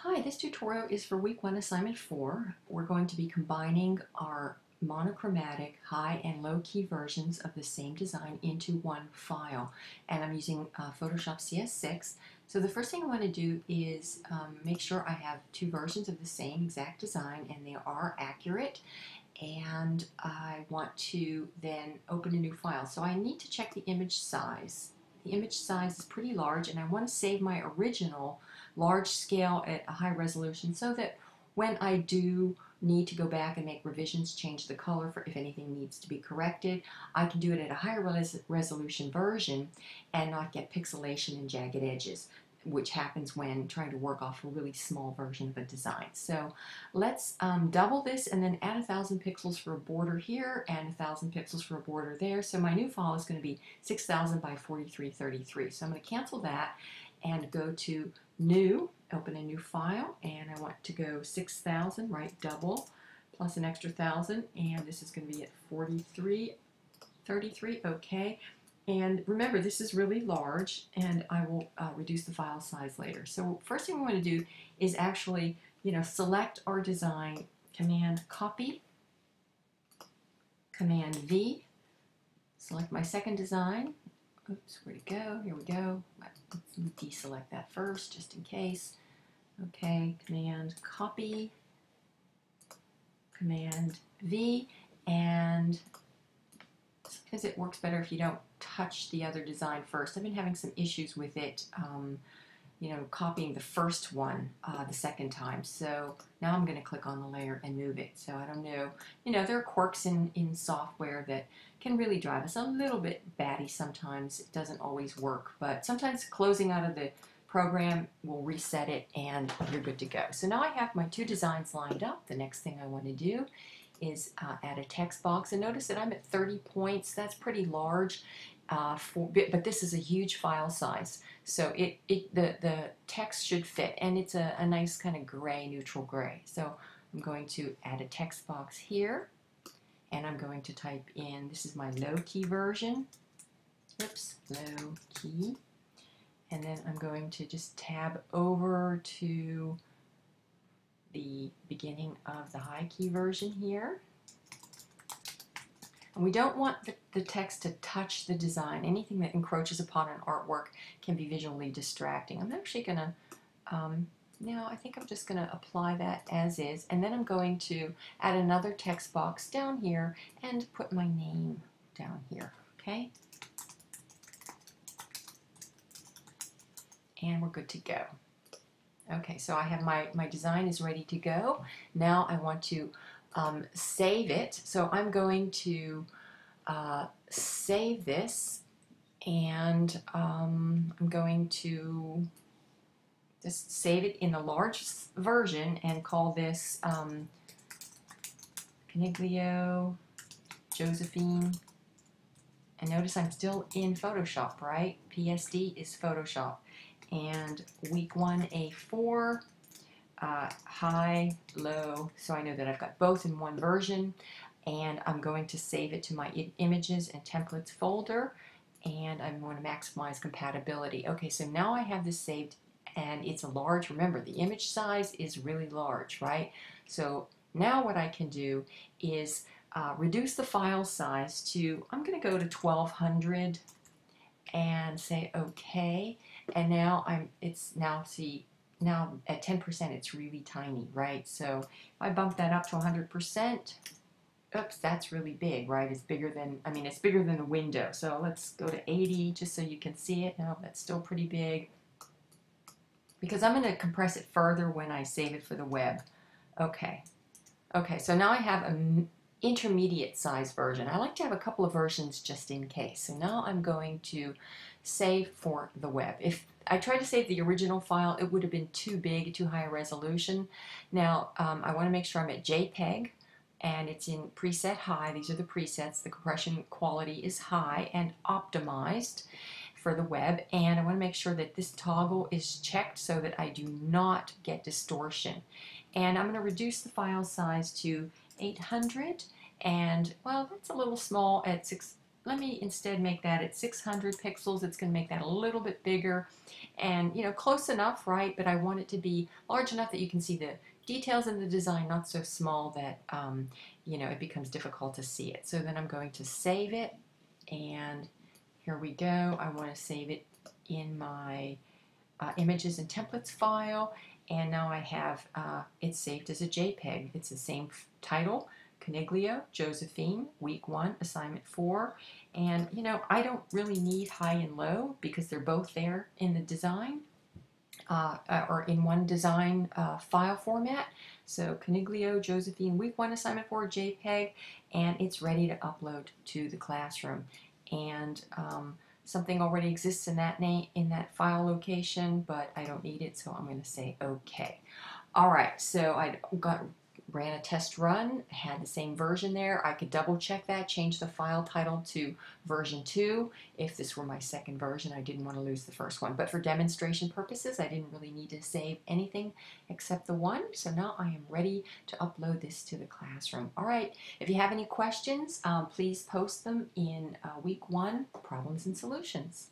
Hi, this tutorial is for week one assignment four. We're going to be combining our monochromatic high and low key versions of the same design into one file. And I'm using uh, Photoshop CS6. So the first thing I want to do is um, make sure I have two versions of the same exact design and they are accurate. And I want to then open a new file. So I need to check the image size. The image size is pretty large and I want to save my original large scale at a high resolution so that when I do need to go back and make revisions, change the color for if anything needs to be corrected, I can do it at a higher res resolution version and not get pixelation and jagged edges which happens when trying to work off a really small version of a design. So let's um, double this and then add a thousand pixels for a border here and a thousand pixels for a border there. So my new file is going to be 6000 by 4333. So I'm going to cancel that and go to new, open a new file, and I want to go 6,000, right, double, plus an extra 1,000, and this is going to be at 43, 33, okay. And remember, this is really large, and I will uh, reduce the file size later. So first thing we want to do is actually, you know, select our design, Command Copy, Command V, select my second design, Oops, where'd it go? Here we go. Let's deselect that first, just in case. Okay, Command Copy, Command V, and because it works better if you don't touch the other design first. I've been having some issues with it. Um, you know, copying the first one uh, the second time. So now I'm going to click on the layer and move it. So I don't know, you know, there are quirks in, in software that can really drive us a little bit batty sometimes. It doesn't always work, but sometimes closing out of the program will reset it and you're good to go. So now I have my two designs lined up. The next thing I want to do is uh, add a text box and notice that I'm at 30 points. That's pretty large uh, for, but this is a huge file size. So it, it the, the text should fit and it's a, a nice kind of gray, neutral gray. So I'm going to add a text box here and I'm going to type in, this is my low key version. Oops, low key. And then I'm going to just tab over to the beginning of the high key version here. And we don't want the, the, text to touch the design. Anything that encroaches upon an artwork can be visually distracting. I'm actually going to, um, now I think I'm just going to apply that as is. And then I'm going to add another text box down here and put my name down here. Okay? And we're good to go. Okay, so I have my, my design is ready to go. Now I want to um, save it. So I'm going to uh, save this and um, I'm going to just save it in a large version and call this um, Coniglio Josephine. And notice I'm still in Photoshop, right? PSD is Photoshop. And week one, A4 uh, high, low, so I know that I've got both in one version and I'm going to save it to my images and templates folder and I'm going to maximize compatibility. Okay, so now I have this saved and it's a large, remember the image size is really large, right? So now what I can do is uh, reduce the file size to, I'm going to go to 1200 and say okay and now I'm it's now see now at 10% it's really tiny, right? So if I bump that up to 100%, oops, that's really big, right? It's bigger than, I mean, it's bigger than the window. So let's go to 80 just so you can see it. Now that's still pretty big because I'm going to compress it further when I save it for the web. Okay. Okay, so now I have an intermediate size version. I like to have a couple of versions just in case. So now I'm going to save for the web. If I tried to save the original file, it would have been too big, too high a resolution. Now, um, I want to make sure I'm at JPEG, and it's in preset high. These are the presets. The compression quality is high and optimized for the web, and I want to make sure that this toggle is checked so that I do not get distortion. And I'm going to reduce the file size to 800, and, well, that's a little small at 6 let me instead make that at 600 pixels. It's going to make that a little bit bigger and, you know, close enough, right? But I want it to be large enough that you can see the details in the design, not so small that, um, you know, it becomes difficult to see it. So then I'm going to save it and here we go. I want to save it in my uh, images and templates file and now I have uh, it saved as a JPEG. It's the same title, Coniglio, Josephine, week one, assignment four. And you know, I don't really need high and low because they're both there in the design uh, uh, or in one design uh, file format. So Coniglio, Josephine, week one, assignment four, JPEG, and it's ready to upload to the classroom. And um, something already exists in that name in that file location, but I don't need it, so I'm going to say OK. All right, so I got ran a test run, had the same version there. I could double check that, change the file title to version 2. If this were my second version, I didn't want to lose the first one. But for demonstration purposes, I didn't really need to save anything except the one. So now I am ready to upload this to the classroom. All right, if you have any questions, um, please post them in uh, week one, Problems and Solutions.